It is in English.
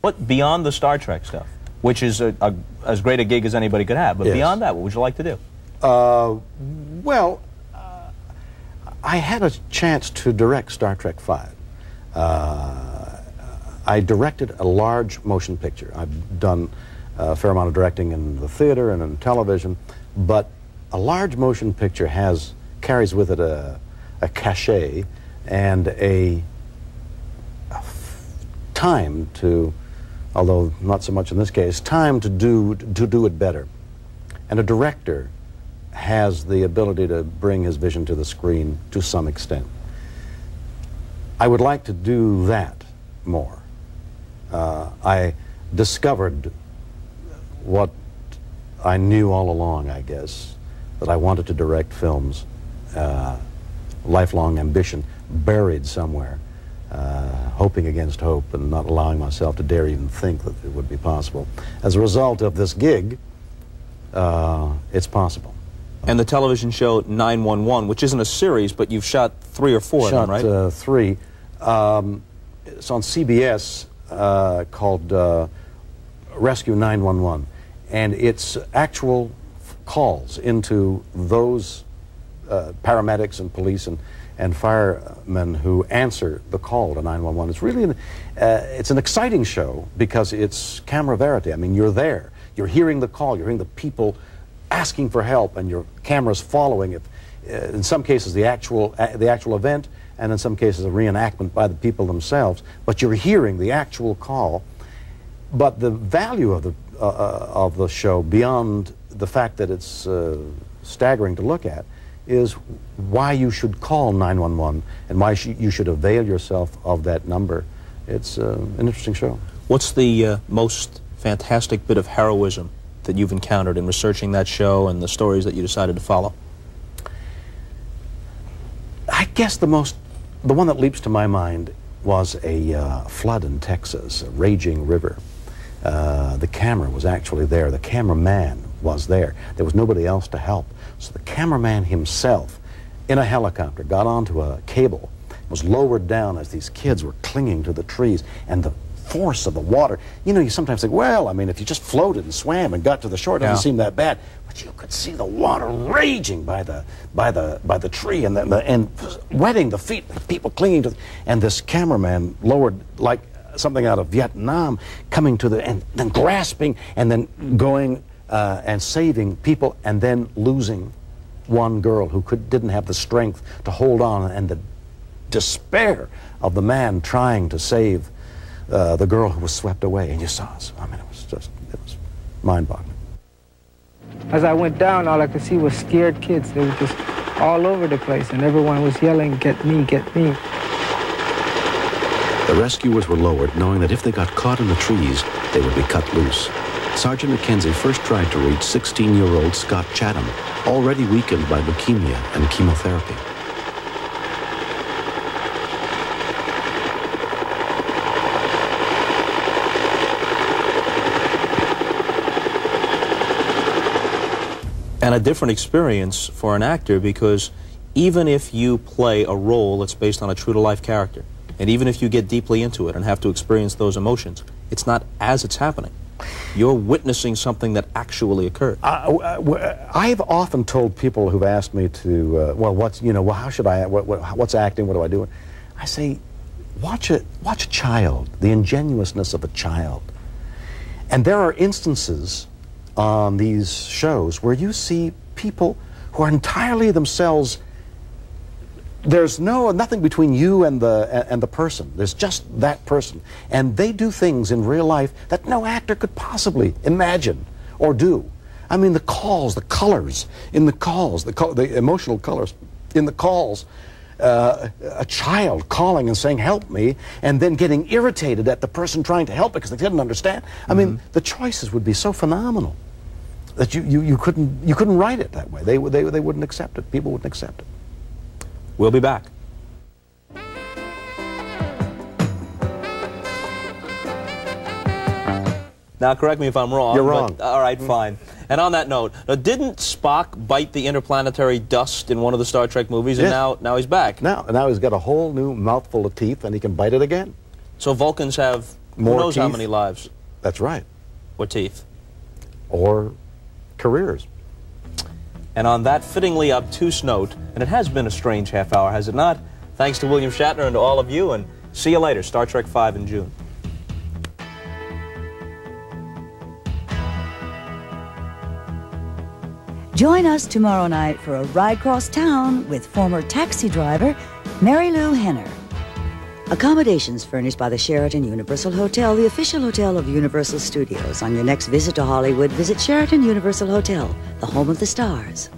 What beyond the Star Trek stuff, which is a, a, as great a gig as anybody could have, but Yes. beyond that, what would you like to do? Uh, well, uh, I had a chance to direct Star Trek Five. Uh, I directed a large motion picture. I've done a fair amount of directing in the theater and in television, but a large motion picture has carries with it a, a cachet and a time to, although not so much in this case, time to do to do it better. And a director has the ability to bring his vision to the screen to some extent. I would like to do that more. Uh, I discovered what I knew all along, I guess, that I wanted to direct films, uh, lifelong ambition buried somewhere, uh, hoping against hope and not allowing myself to dare even think that it would be possible. As a result of this gig, uh, it's possible. And the television show 911, which isn't a series, but you've shot three or four shot of them, right? uh, three. Um, it's on CBS uh, called uh, Rescue 911, and it's actual calls into those uh, paramedics and police and, and firemen who answer the call to 911. It's really an, uh, it's an exciting show because it's camera verite. I mean, you're there, you're hearing the call, you're hearing the people asking for help, and your camera's following it. Uh, in some cases, the actual uh, the actual event, and in some cases, a reenactment by the people themselves. But you're hearing the actual call. But the value of the of the show, beyond the fact that it's staggering to look at, is why you should call 911 and why sh- you should avail yourself of that number. It's uh, an interesting show. What's the uh, most fantastic bit of heroism that you've encountered in researching that show and the stories that you decided to follow? I guess the most, the one that leaps to my mind was a uh, flood in Texas, a raging river. Uh, the camera was actually there. The cameraman was there. There was nobody else to help. So the cameraman himself, in a helicopter, got onto a cable, was lowered down as these kids were clinging to the trees, and the force of the water. You know, you sometimes think, well, I mean, if you just floated and swam and got to the shore, it doesn't Yeah. seem that bad. But you could see the water raging by the by the by the tree and the, the, and wetting the feet of people clinging to. And this cameraman lowered like something out of Vietnam, coming to the and then grasping and then going uh, and saving people and then losing one girl who could didn't have the strength to hold on and the despair of the man trying to save uh, the girl who was swept away. And you saw it. I mean, it was just it was mind-boggling. As I went down, all I could see was scared kids. They were just all over the place, and everyone was yelling, Get me, get me. The rescuers were lowered, knowing that if they got caught in the trees, they would be cut loose. Sergeant Mackenzie first tried to reach 16-year-old Scott Chatham, already weakened by leukemia and chemotherapy. and a different experience for an actor because even if you play a role that's based on a true to life character, and even if you get deeply into it and have to experience those emotions, it's not as it's happening. You're witnessing something that actually occurred. I, have often told people who've asked me to, uh, well, what's you know, well, how should I, what, what, what's acting? What do I do? I say, watch a watch a child, the ingenuousness of a child, and there are instances on these shows where you see people who are entirely themselves. There's no nothing between you and the and the person. There's just that person, and they do things in real life that no actor could possibly imagine or do. I mean, the calls, the colors in the calls, the col- the emotional colors in the calls. Uh, a child calling and saying "Help me," and then getting irritated at the person trying to help because they didn't understand. I mean, the choices would be so phenomenal that you, you, you couldn't you couldn't write it that way. They would- they they wouldn't accept it. People wouldn't accept it. We'll be back. Now, correct me if I'm wrong. You're but- wrong. all right, fine. And on that note, now, didn't Spock bite the interplanetary dust in one of the Star Trek movies, and Yes. now now he's back? Now and now he's got a whole new mouthful of teeth and he can bite it again. So Vulcans have More Who knows how many lives That's right. or teeth? Or careers. And on that fittingly obtuse note, and it has been a strange half hour, has it not? Thanks to William Shatner and to all of you, and see you later. Star Trek V in June. Join us tomorrow night for a ride across town with former taxi driver Marilu Henner. Accommodations furnished by the Sheraton Universal Hotel, the official hotel of Universal Studios. On your next visit to Hollywood, visit Sheraton Universal Hotel, the home of the stars.